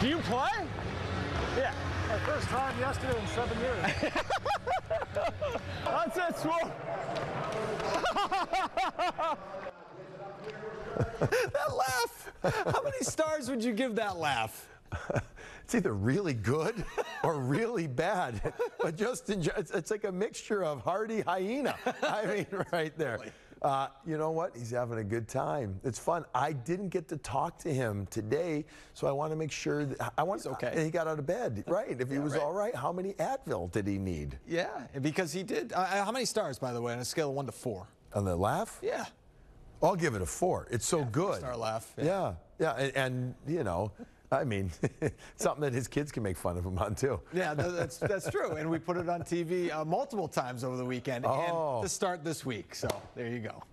Do you play? Yeah. My first time yesterday in seven years. That's it, Swoop. that laugh. How many stars would you give that laugh? It's either really good or really bad, but just enjoy. It's, it's like a mixture of hardy hyena. I mean, right there. Uh, you know what? He's having a good time. It's fun. I didn't get to talk to him today, so I want to make sure that I want. He's okay. And He got out of bed, right? If he was right. all right, how many Advil did he need? Yeah, because he did. Uh, how many stars, by the way, on a scale of one to four? On the laugh? Yeah. I'll give it a four. It's so good. Star laugh. Yeah, yeah, and, and you know, I mean, something that his kids can make fun of him on too. Yeah, that's that's true, and we put it on TV uh, multiple times over the weekend Oh. and to start this week. So there you go.